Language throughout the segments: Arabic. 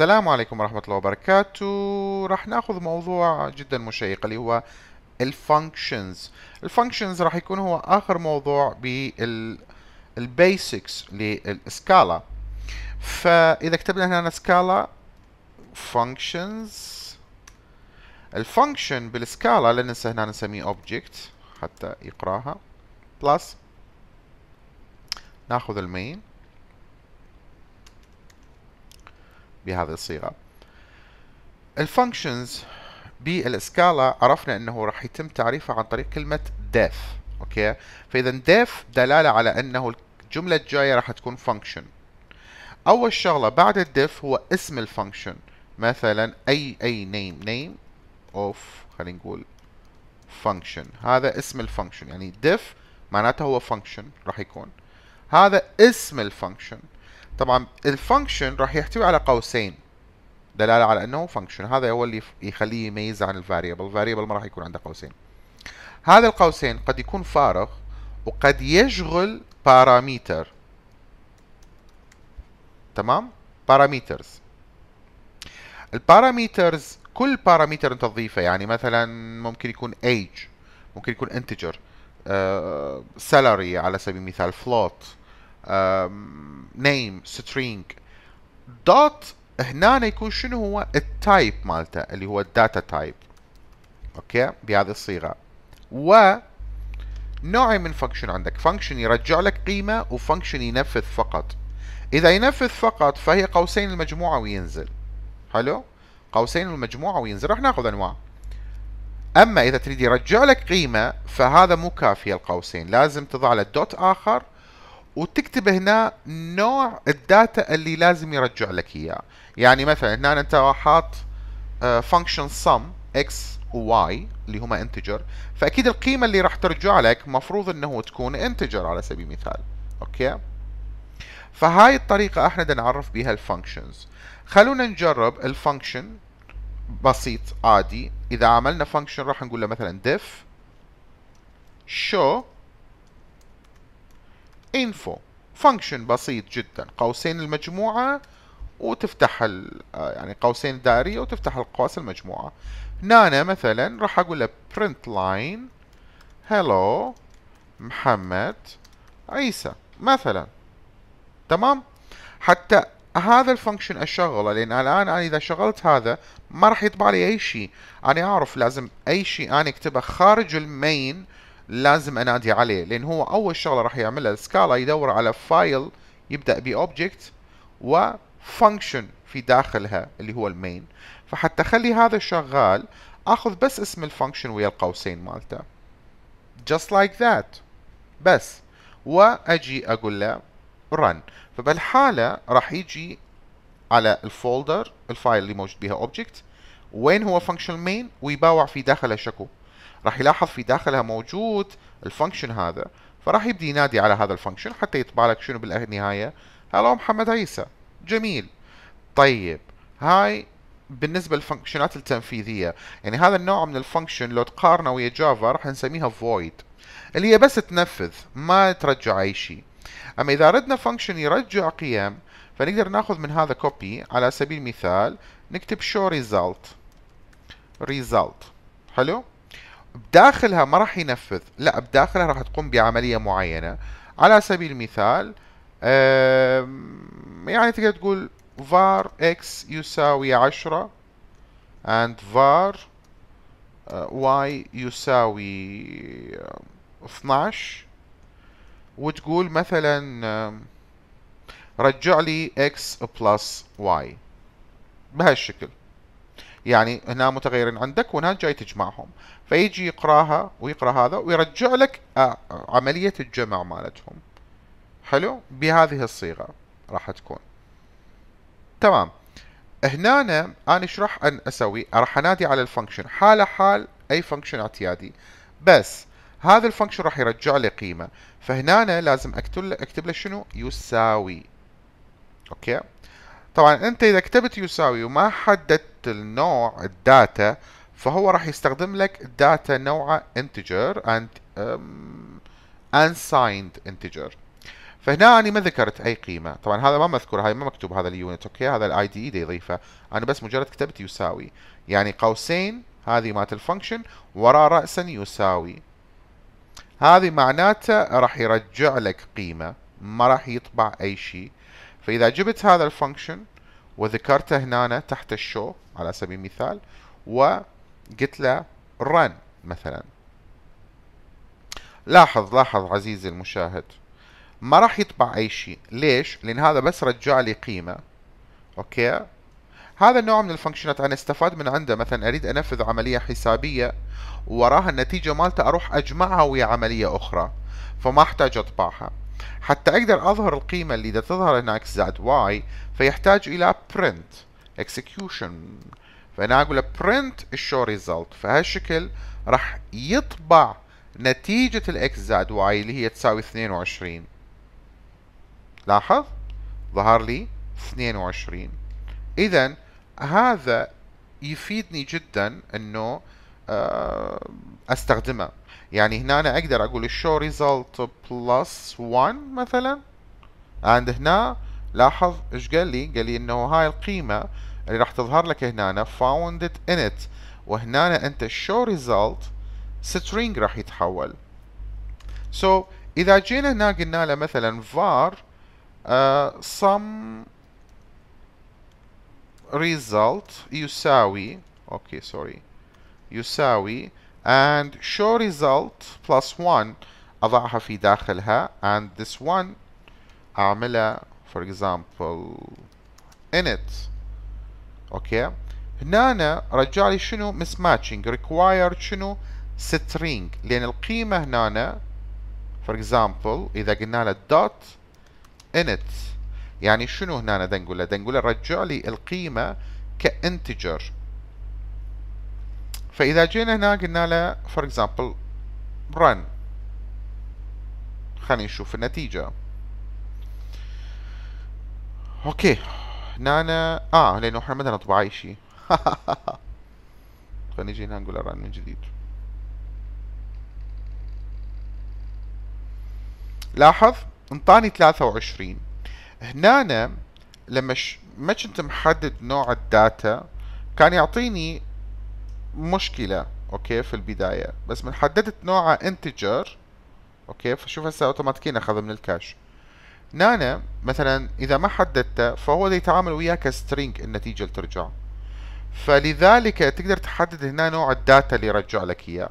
السلام عليكم ورحمة الله وبركاته. راح ناخذ موضوع جدا مشوق اللي هو ال functions ال functions راح يكون هو آخر موضوع بال basics لل Scala فإذا كتبنا هنا Scala functions ال function بال Scala لا ننسى هنا نسميه object حتى يقراها بلس ناخذ ال main بهذه الصيغة. ال functions بال Scala عرفنا إنه راح يتم تعريفها عن طريق كلمة def أوكي؟ فإذا def دلالة على إنه الجملة الجاية راح تكون function. أول شغلة بعد ال def هو اسم ال function مثلا أي أي name name of خلينا نقول function. هذا اسم ال function يعني def معناته هو function راح يكون. هذا اسم ال function طبعا ال function راح يحتوي على قوسين. دلالة على أنه function هذا هو اللي يخليه يميز عن ال variable ال variable ما راح يكون عنده قوسين. هذا القوسين قد يكون فارغ وقد يشغل parameter تمام؟ parameters ال parameters كل parameter انت تضيفه. يعني مثلا ممكن يكون age ممكن يكون integer salary uh, على سبيل المثال float. name string dot هنا يكون شنو هو؟ ال type مالته اللي هو ال data type أوكي؟ بهذه الصيغة. و نوعين من function عندك. function يرجع لك قيمة و function ينفذ فقط. إذا ينفذ فقط فهي قوسين المجموعة وينزل. حلو؟ قوسين المجموعة وينزل. راح ناخذ أنواع. أما إذا تريد يرجع لك قيمة فهذا مو كافي القوسين. لازم تضع له dot آخر وتكتب هنا نوع ال data اللي لازم يرجع لك إياه. يعني مثلا هنا أنت حاط function sum x و y اللي هما integer فأكيد القيمة اللي راح ترجع لك مفروض إنه تكون integer على سبيل المثال. أوكي؟ فهاي الطريقة إحنا بدنا نعرف بها ال functions خلونا نجرب ال function بسيط عادي. إذا عملنا function راح نقول له مثلا def show info. function بسيط جدا. قوسين المجموعة وتفتح آه، يعني قوسين الدائرية وتفتح القوس المجموعة. هنا مثلا راح أقول له print line. Hello محمد عيسى مثلا. تمام؟ حتى هذا ال function أشغله لأن الآن أنا إذا شغلت هذا ما راح يطبع لي أي شيء. أنا أعرف لازم أي شيء أنا أكتبه خارج ال main لازم انادي عليه لأن هو أول شغلة راح يعملها. Scala يدور على file يبدأ ب object و function في داخلها اللي هو ال main فحتى اخلي هذا شغال آخذ بس اسم ال function ويا القوسين مالته. Just like that. بس. وأجي أقول له run. فبالحالة راح يجي على ال folder ال file اللي موجود بها object وين هو function main ويباوع في داخله شكو. راح يلاحظ في داخلها موجود ال function هذا فراح يبدي ينادي على هذا ال function حتى يطبع لك شنو بالنهاية. Hello محمد عيسى جميل. طيب هاي بالنسبة لل functionات التنفيذية يعني هذا النوع من ال function لو تقارنه ويا Java راح نسميها void اللي هي بس تنفذ ما ترجع أي شيء. أما إذا ردنا function يرجع قيم فنقدر ناخذ من هذا copy على سبيل المثال نكتب show result. Result. حلو؟ بداخلها ما راح ينفذ. لا بداخلها راح تقوم بعملية معينة. على سبيل المثال يعني تقدر تقول var x يساوي عشرة and var y يساوي 12 وتقول مثلا رجع لي x plus y. بهالشكل. يعني هنا متغيرين عندك وهنا جاي تجمعهم. فيجي يقراها ويقرأ هذا ويرجع لك آه، عملية الجمع مالتهم. حلو؟ بهذه الصيغة راح تكون. تمام. هنا أنا إيش راح أن أسوي؟ راح أنادي على ال function. حالة حال أي function اعتيادي. بس هذا ال function راح يرجع لي قيمة. فهنا أنا لازم أكتب له شنو؟ يساوي. أوكي؟ طبعا أنت إذا كتبت يساوي وما حددت النوع ال data فهو راح يستخدم لك data نوعه integer and um, unsigned integer. فهنا أنا ما ذكرت أي قيمة. طبعا هذا ما مذكور هاي ما مكتوب هذا ال Unit أوكي؟ هذا ال IDE يضيفه. أنا بس مجرد كتبت يساوي. يعني قوسين هذه مالت ال function وراء رأسا يساوي. هذه معناته راح يرجع لك قيمة ما راح يطبع أي شيء. فإذا جبت هذا ال function وذكرته هنا تحت ال show على سبيل المثال وقلت له run مثلا. لاحظ لاحظ عزيزي المشاهد ما راح يطبع أي شيء. ليش؟ لأن هذا بس رجع لي قيمة. أوكي؟ هذا النوع من ال functionات أنا استفاد من عنده. مثلا أريد أنفذ عملية حسابية وراها النتيجة مالته أروح أجمعها ويا عملية أخرى. فما أحتاج أطبعها. حتى أقدر أظهر القيمة اللي دا تظهر هناك زائد y فيحتاج إلى print execution. فأنا أقول له print ال show result. فهالشكل راح يطبع نتيجة ال x زائد y اللي هي تساوي 22 لاحظ؟ ظهر لي 22 اذا هذا يفيدني جدا إنه آه، أستخدمه. يعني هنا أنا أقدر أقول ال show result plus 1 مثلا. عند هنا لاحظ إيش قال لي؟ قال لي إنه هاي القيمة اللي راح تظهر لك هنا found it in it. وهنا أنت ال show result string راح يتحول. So إذا جينا هنا قلنا له مثلا var uh, some result يساوي okay sorry يساوي and show result plus 1 أضعها في داخلها. And this one أعملها for example Int okay هنا رجع لي شنو؟ mismatching. Required شنو؟ string. لأن القيمة هنا for example إذا قلنا له dot Int يعني شنو هنا بدنا نقول له نقول له رجع لي القيمة كإنتجر. فإذا جينا هنا قلنا له for example run. خلينا نشوف النتيجة. أوكي. هنا آه لأنه إحنا ما نطبع أي شيء. خلينا نجي هنا نقول run من جديد. لاحظ انطاني 23 هنا لما ش... ما كنت محدد نوع ال data كان يعطيني مشكلة okay في البداية. بس من حددت نوعه integer okay فشوف هسه أوتوماتيكيا اخذ من ال cache. نانا مثلا إذا ما حددته فهو يتعامل وياك ك string النتيجة اللي ترجع. فلذلك تقدر تحدد هنا نوع ال data اللي يرجع لك إياه.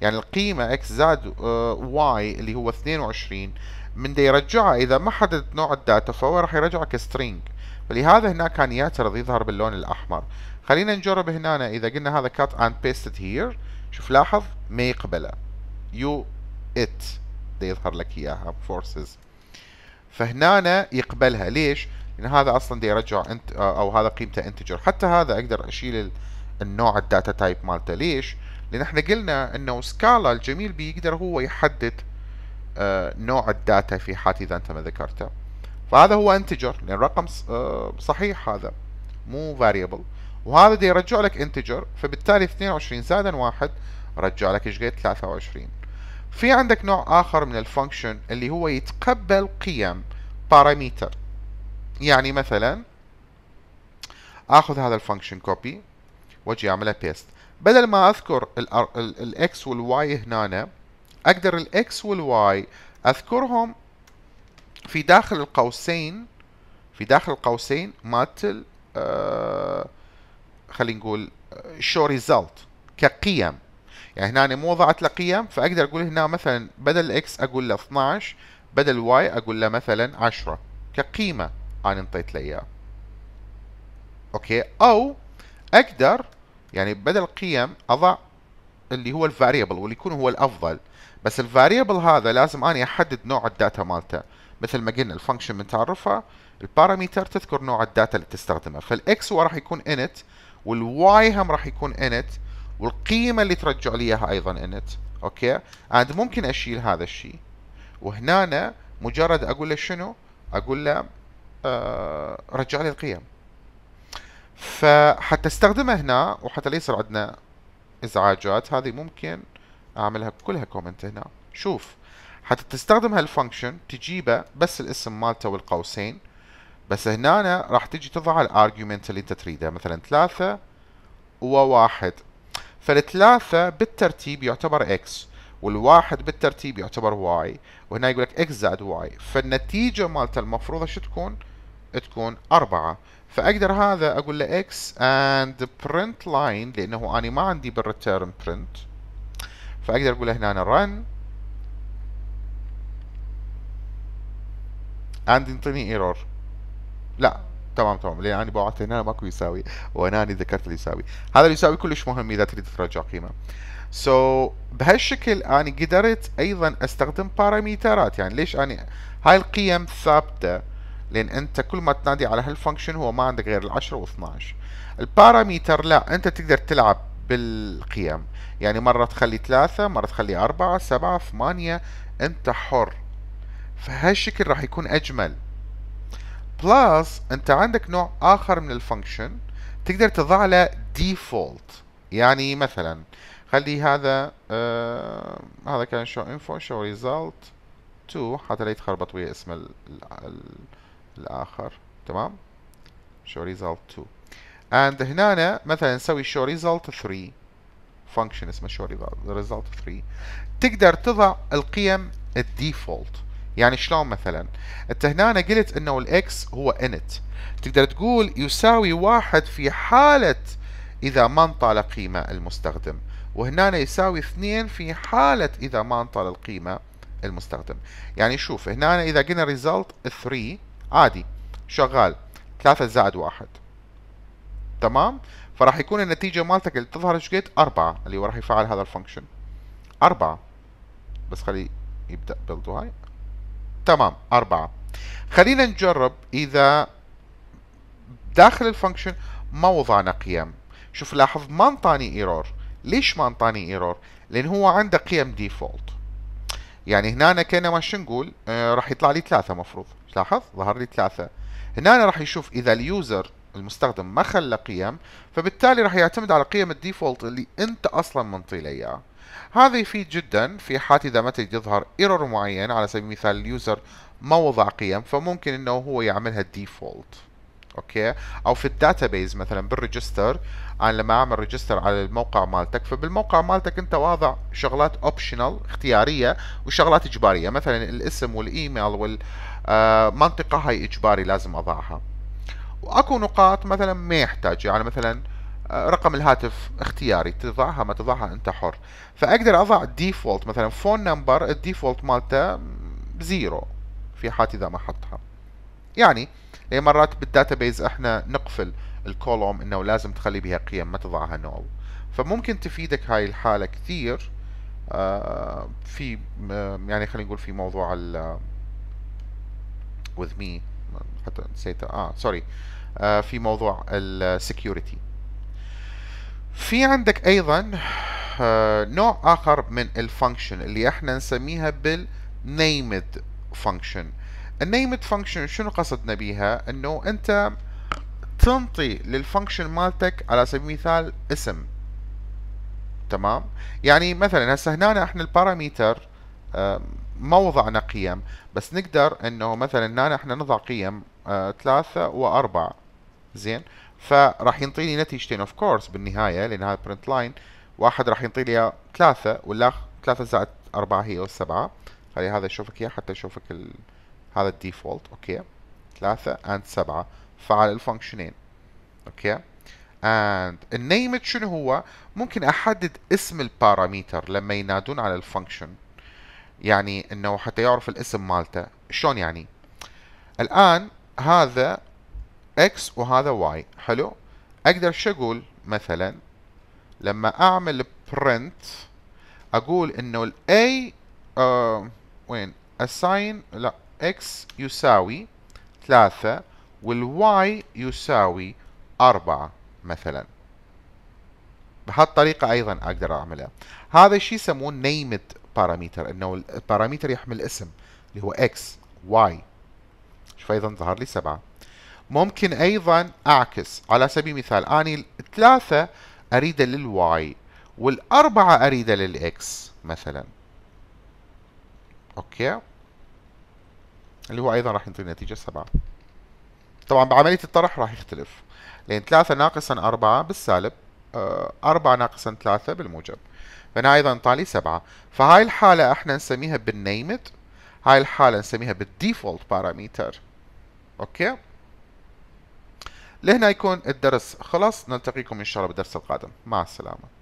يعني القيمة x زائد y اللي هو 22 من دا يرجعها إذا ما حددت نوع ال data فهو راح يرجعها ك string. فلهذا هنا كان يعترض يظهر باللون الأحمر. خلينا نجرب هنا إذا قلنا هذا cut and pasted here شوف لاحظ ما يقبله. You it. يظهر لك إياها forces. فهنا يقبلها. ليش؟ لأن هذا أصلا دا يرجع انت أو هذا قيمته integer حتى هذا أقدر أشيل النوع ال data type مالته. ليش؟ لأن إحنا قلنا إنه Scala الجميل بيقدر هو يحدد آه نوع ال data في حالة إذا أنت ما ذكرته. فهذا هو integer لأن رقم آه صحيح هذا. مو variable. وهذا دي يرجع لك integer فبالتالي 22 زائدا واحد رجع لك إيش قد 23 في عندك نوع آخر من ال function اللي هو يتقبل قيم parameter يعني مثلا آخذ هذا ال function copy وأجي اعملها paste بدل ما أذكر ال x وال y هنا أقدر ال x وال y أذكرهم في داخل القوسين في داخل القوسين مالت آه خلينا نقول show result كقيم. يعني هنا مو وضعت له قيم فأقدر أقول هنا مثلا بدل ال x أقول له 12 بدل y أقول له مثلا 10 كقيمة أنا انطيت له إياه. Okay؟ أو أقدر يعني بدل قيم أضع اللي هو ال variable واللي يكون هو الأفضل. بس ال variable هذا لازم اني أحدد نوع ال data مالته. مثل ما قلنا ال function من تعرفها ال parameter تذكر نوع ال data اللي تستخدمه. فال x هو راح يكون Int وال y هم راح يكون Int والقيمة اللي ترجع لي إياها أيضا Int okay؟ عند ممكن أشيل هذا الشيء. وهنا مجرد أقول له شنو؟ أقول له آه رجع لي القيم. فحتى أستخدمه هنا وحتى لا يصير عندنا إزعاجات هذه ممكن أعملها كلها comment هنا. شوف حتى تستخدم هال function تجيبه بس الاسم مالته والقوسين بس هنا راح تجي تضع ال argument اللي انت تريده. مثلا ثلاثة وواحد فالثلاثة بالترتيب يعتبر x والواحد بالترتيب يعتبر y وهنا يقول لك x زائد y فالنتيجة مالته المفروضة شو تكون؟ تكون أربعة. فأقدر هذا أقول له x and print line لأنه أنا ما عندي بال return print. فأقدر أقول له هنا أنا run. And ينطيني error لا تمام تمام. لأن أنا بعت هنا ماكو يساوي وأنا أنا ذكرت اللي يساوي. هذا اللي يساوي كلش مهم إذا تريد ترجع قيمة. so, بهالشكل أنا قدرت أيضا أستخدم باراميترات يعني ليش أنا هاي القيم ثابتة؟ لأن أنت كل ما تنادي على هال function هو ما عندك غير ال10 و12 ال parameter لا أنت تقدر تلعب بالقيم. يعني مرة تخلي ثلاثة مرة تخلي أربعة سبعة ثمانية أنت حر. فهالشكل راح يكون أجمل. Plus أنت عندك نوع آخر من ال function تقدر تضع له default. يعني مثلا خلي هذا آه هذا كان show info show result 2 حتى لا يتخربط ويا اسم ال ال الآخر. تمام؟ show result 2 and هنا مثلا نسوي show result 3 function اسمه show result 3 تقدر تضع القيم ال default يعني شلون مثلا؟ أنت هنا قلت إنه ال x هو انت تقدر تقول يساوي واحد في حالة إذا ما انطى قيمة المستخدم. وهنا يساوي اثنين في حالة إذا ما انطى القيمة المستخدم. يعني شوف هنا إذا قلنا result 3 عادي شغال. 3 زائد واحد. تمام؟ فراح يكون النتيجة مالتك اللي تظهر إيش قد؟ أربعة اللي هو راح يفعل هذا ال function أربعة. بس خلي يبدأ build هاي. تمام أربعة. خلينا نجرب إذا داخل ال function ما وضعنا قيم. شوف لاحظ ما انطاني error. ليش ما انطاني error؟ لأن هو عنده قيم default. يعني هنا كانما شو نقول آه راح يطلع لي ثلاثة مفروض. لاحظ؟ ظهر لي ثلاثة. هنا راح يشوف إذا ال user المستخدم ما خلى قيم فبالتالي راح يعتمد على قيم ال default اللي أنت أصلا منطي له إياها. هذا يفيد جدا في حال إذا متى يظهر error معين على سبيل المثال ال user ما وضع قيم فممكن إنه هو يعملها default okay؟ أو في ال database مثلا بال register أنا لما أعمل register على الموقع مالتك فبالموقع مالتك أنت واضع شغلات optional اختيارية وشغلات إجبارية مثلا الاسم والإيميل والمنطقة آه، هاي إجباري لازم أضعها. وأكو نقاط مثلا ما يحتاج يعني مثلا رقم الهاتف اختياري تضعها ما تضعها أنت حر. فأقدر أضع default مثلا phone number ال default مالته zero في حالة إذا ما حطها. يعني لأن مرات بال database إحنا نقفل ال column إنه لازم تخلي بها قيم ما تضعها null فممكن تفيدك هاي الحالة كثير. آه في يعني خلينا نقول في موضوع ال with me حتى نسيت آه sorry آه في موضوع ال security في عندك أيضا آه نوع آخر من ال function اللي إحنا نسميها بال named function ال named function شنو قصدنا بيها إنه أنت تنطي لل function مالتك على سبيل المثال اسم. تمام؟ يعني مثلا هسه هنا إحنا ال parameter ما وضعنا قيم. بس نقدر إنه مثلا هنا إحنا نضع قيم آه ثلاثة وأربعة. زين؟ فراح ينطيني نتيجتين of course بالنهاية لأن هذا print line واحد راح ينطي لي ثلاثة ولا ثلاثة زائد أربعة هي السبعة خلي هذا يشوفك إياه حتى يشوفك ال... هذا ال default okay؟ ثلاثة and سبعة. فعل الفانكشنين okay؟ and ال named شنو هو؟ ممكن أحدد اسم ال parameter لما ينادون على ال function. يعني إنه حتى يعرف الاسم مالته. شلون يعني؟ الآن هذا x وهذا y حلو. أقدر شو أقول؟ مثلا لما أعمل print أقول إنه ال a آه وين؟ assign لا x يساوي ثلاثة وال y يساوي أربعة مثلا. بهالطريقة أيضا أقدر أعملها. هذا الشيء يسموه named parameter إنه ال parameter يحمل اسم اللي هو x y شوف أيضا ظهر لي سبعة. ممكن أيضا أعكس. على سبيل المثال أني الثلاثة اريده لل y والأربعة اريده لل x مثلا. okay؟ اللي هو أيضا راح ينطي نتيجة سبعة طبعا بعملية الطرح راح يختلف. لأن ثلاثة ناقصا أربعة بالسالب آه، أربعة ناقصا ثلاثة بالموجب. فهنا أيضا طالي سبعة. فهاي الحالة إحنا نسميها بال named هاي الحالة نسميها بال default parameter. okay؟ لهنا يكون الدرس خلص نلتقيكم إن شاء الله بالدرس القادم. مع السلامة.